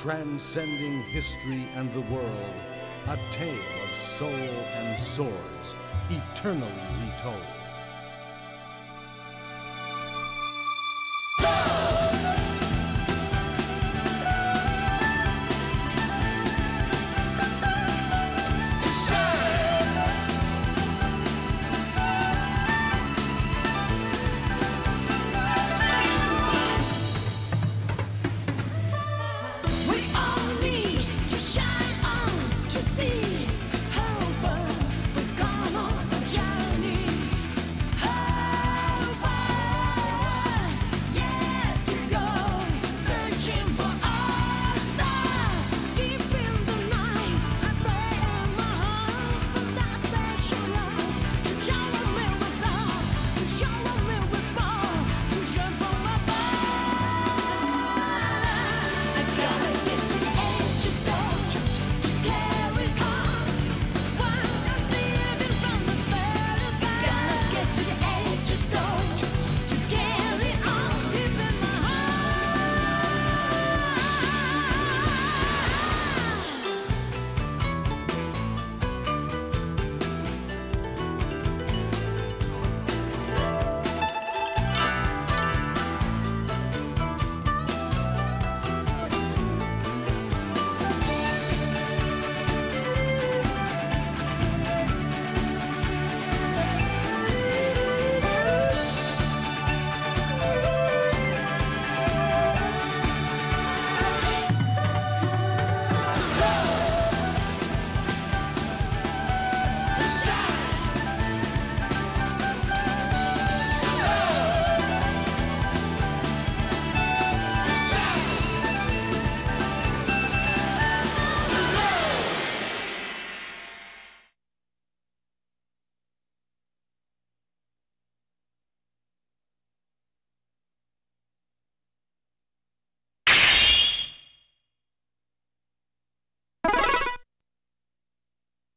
transcending history and the world, a tale of soul and swords, eternally retold.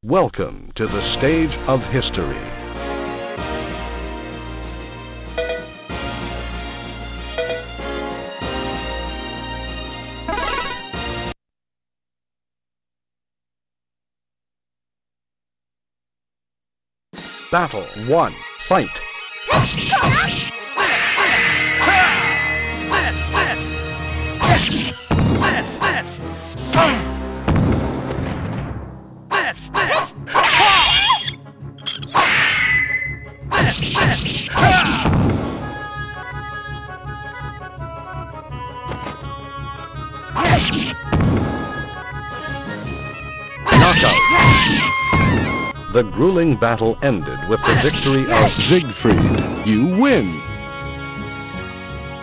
Welcome to the stage of history. Battle 1. Fight! Battle ended with the victory of Siegfried. You win!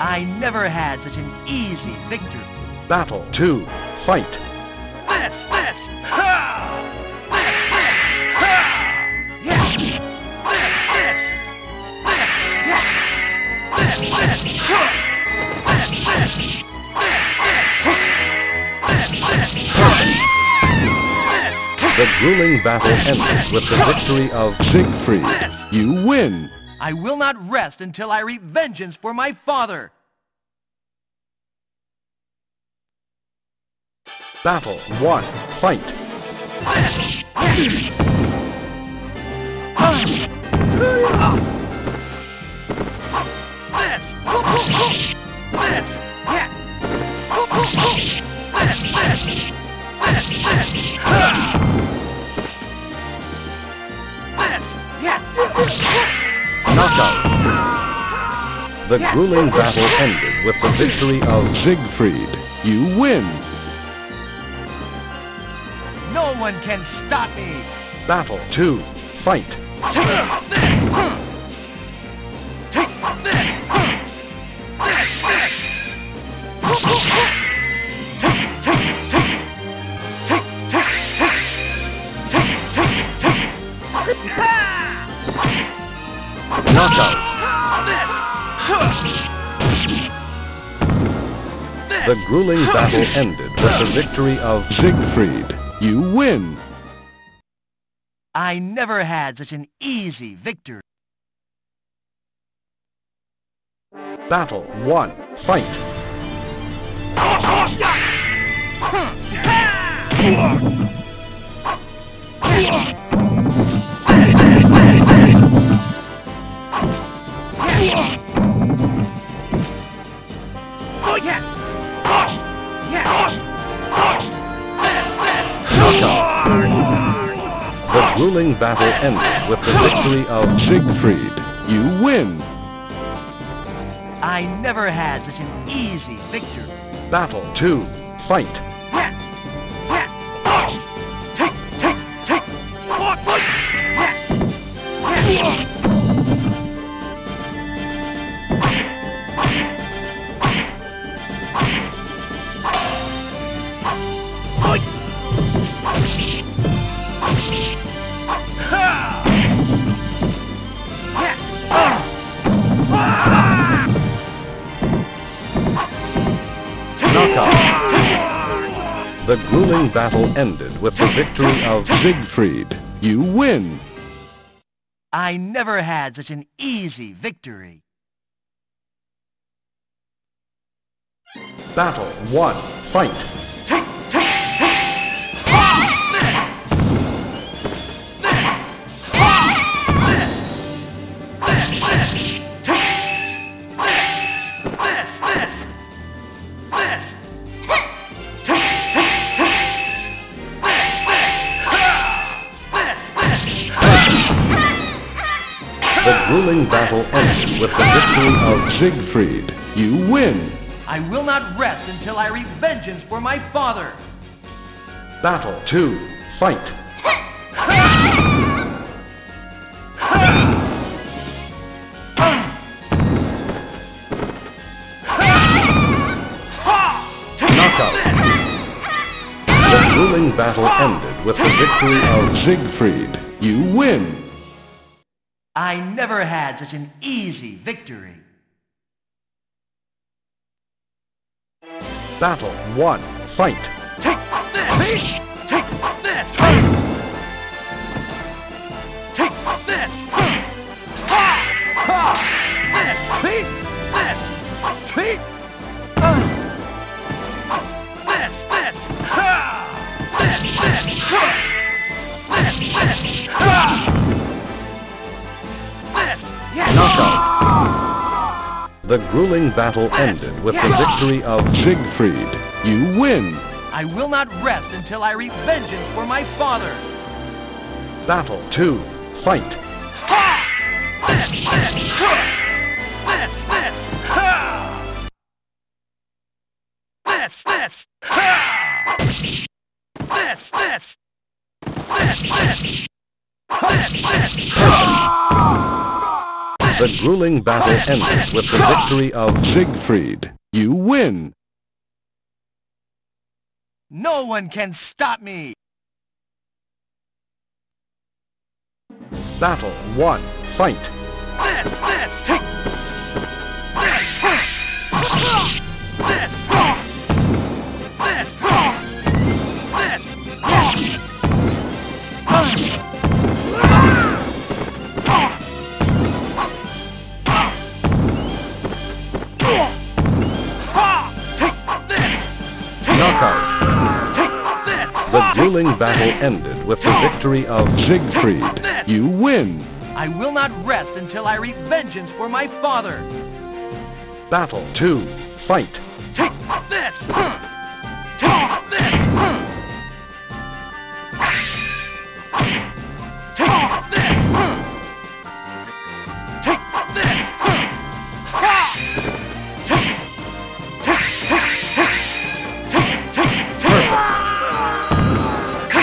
I never had such an easy victory. Battle 2. Fight! The grueling battle ends with the victory of Siegfried. You win! I will not rest until I reap vengeance for my father. Battle 1. Fight! Knockout! The grueling battle ended with the victory of Siegfried. You win! No one can stop me. Battle 2. Fight! Grueling battle ended with the victory of Siegfried. You win! I never had such an easy victory. Battle 1. Fight! The grueling battle ended with the victory of Siegfried. You win. I never had such an easy victory. Battle 2. Fight. Battle ended with the victory of Siegfried. You win. I never had such an easy victory. Battle 1. Fight. Battle ended with the victory of Siegfried. You win. I will not rest until I reap vengeance for my father. Battle 2. Fight. Knockout. The grueling battle ended with the victory of Siegfried. You win. I never had such an easy victory. Battle 1. Fight. Take this! Take this! Take this! Ha! This! This! This! This! The grueling battle ended with the victory of Siegfried. You win. I will not rest until I reap vengeance for my father. Battle 2. Fight. The grueling battle ended with the victory of Siegfried. You win. No one can stop me. Battle 1. Fight. Knockout. The grueling battle ended with the victory of Siegfried. You win. I will not rest until I reap vengeance for my father. Battle 2. Fight. Take this!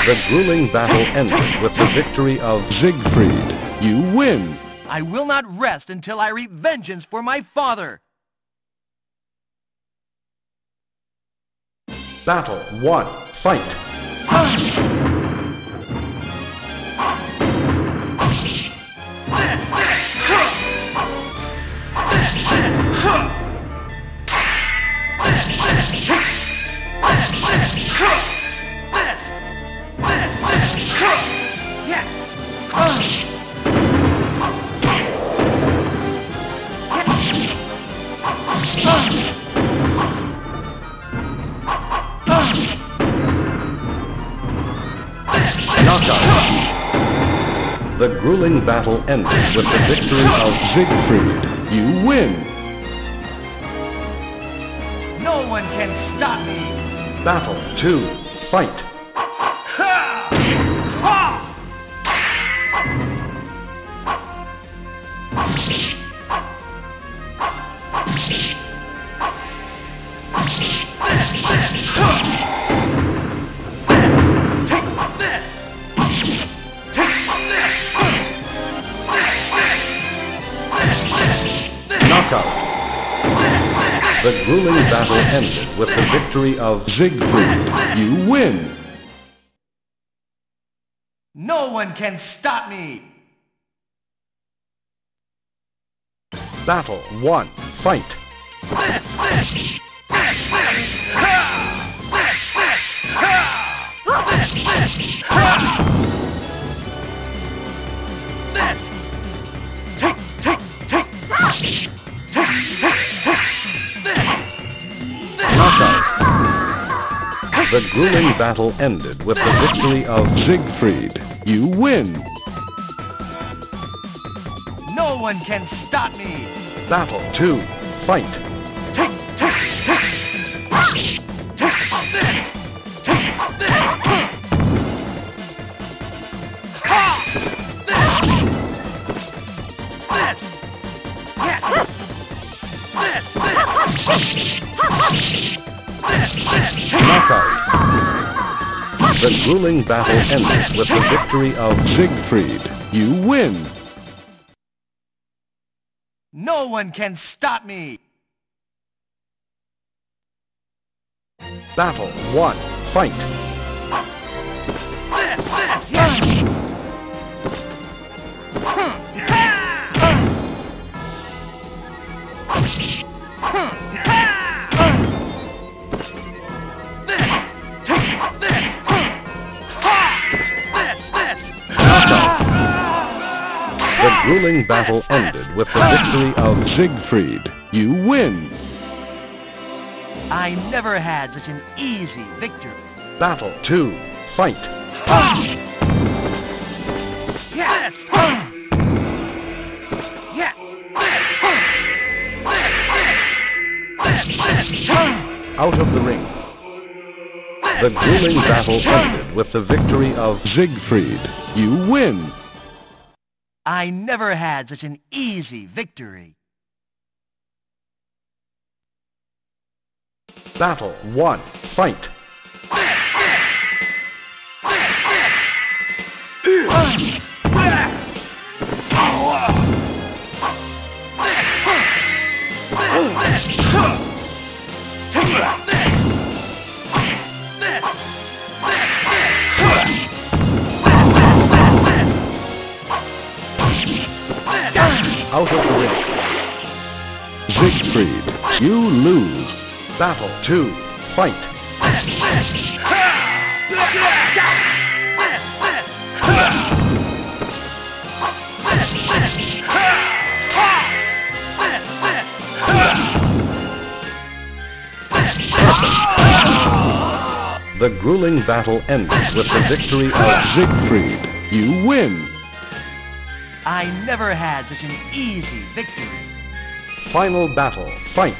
The grueling battle ended with the victory of Siegfried. You win. I will not rest until I reap vengeance for my father. Battle 1. Fight. The grueling battle ended with the victory of Siegfried. You win. No one can stop me. Battle 2. Fight. Of Siegfried. You win. No one can stop me. Battle 1. Fight. grueling battle ended with the victory of Siegfried. You win. No one can stop me. Battle 2. Fight. Knockout. The grueling battle ended with the victory of Siegfried. You win. No one can stop me. Battle 1. Fight. The grueling battle ended with the victory of Siegfried. You win. I never had such an easy victory. Battle 2. Fight. Yes! Out of the ring. The grueling battle ended with the victory of Siegfried. You win. I never had such an easy victory. Battle 1. Fight. Siegfried, you lose. Battle 2. Fight. The grueling battle ends with the victory of Siegfried. You win. I never had such an easy victory. Final battle. Fight.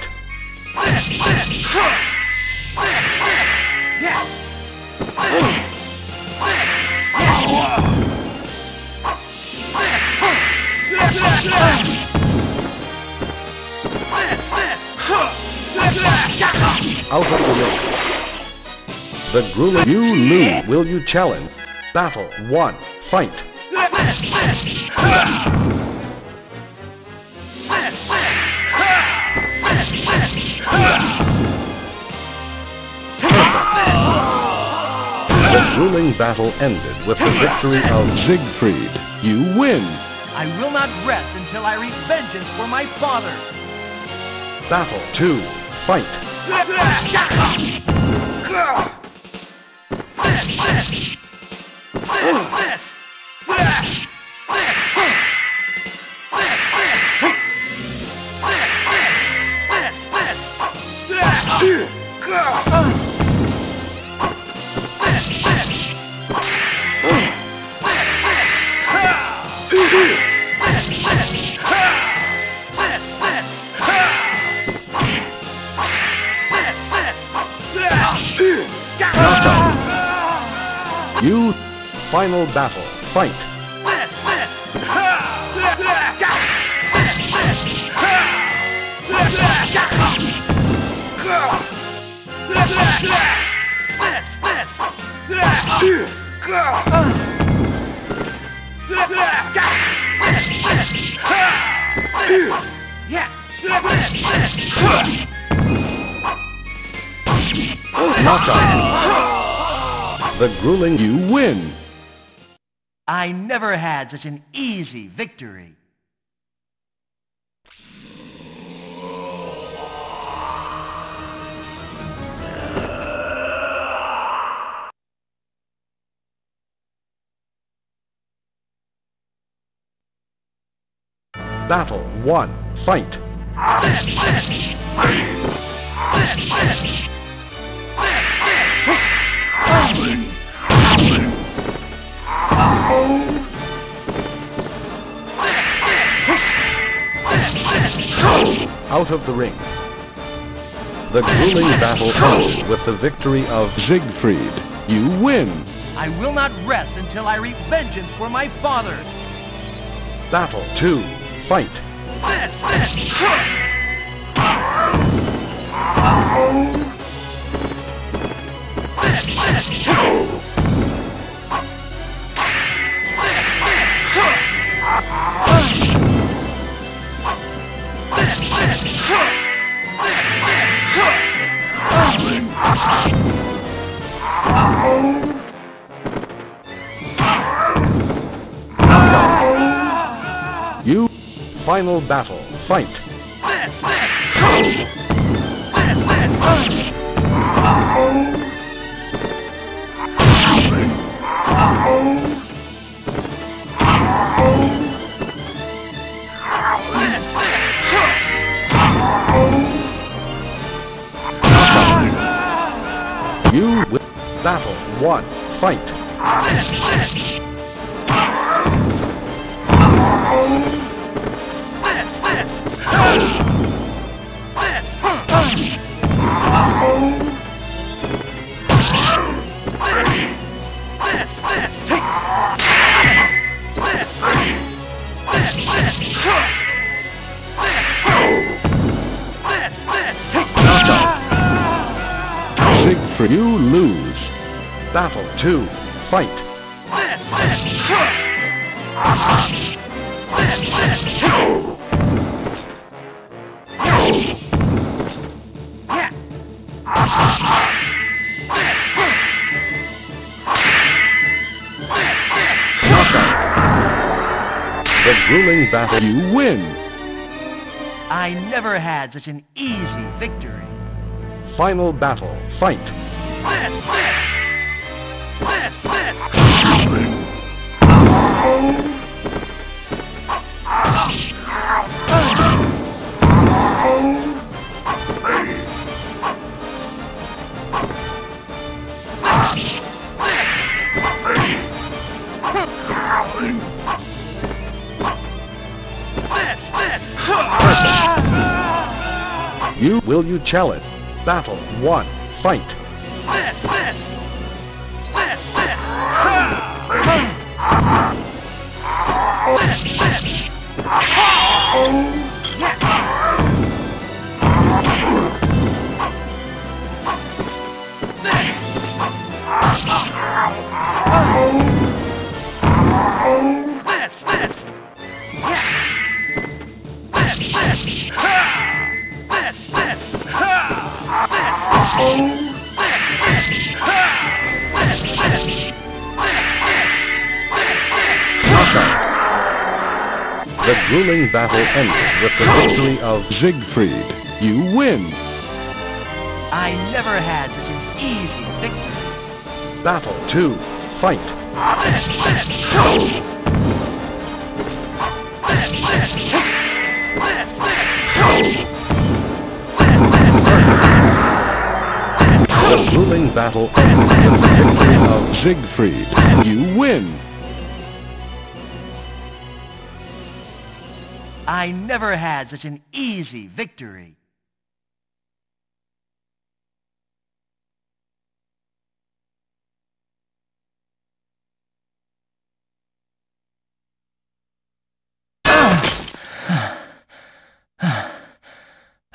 Out of the ring. The grueling... You lose. Will you challenge? Battle 1. Fight. grueling battle ended with the victory of Siegfried. You win! I will not rest until I reap vengeance for my father! Battle 2. Fight! This! This! This! This! You final battle. Fight. Knockout. The grueling you win. I never had such an easy victory. Battle 1. Fight. Out of the ring. The grueling battle ends with the victory of Siegfried. You win. I will not rest until I reap vengeance for my father. Battle 2. Fight. You final battle. Fight. Oh. 1. Fight. You lose. Battle 2. Fight. The grueling battle. You win. I never had such an easy victory. Final battle. Fight. You will you challenge? Battle 1. Fight. The grueling battle ended with the victory of Siegfried. You win. I never had such an easy victory. Battle 2. Fight. The grueling battle ends with the victory of Siegfried. You win. I never had such an easy victory.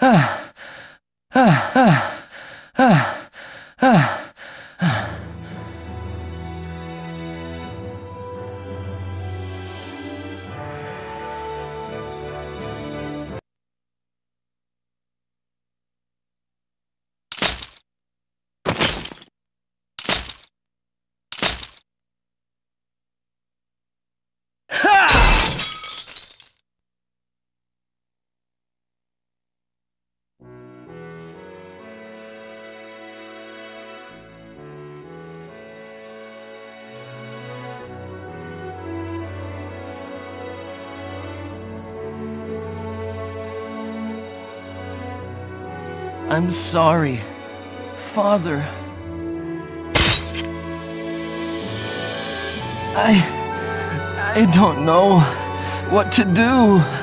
Ah! I'm sorry, Father. I... I don't know what to do.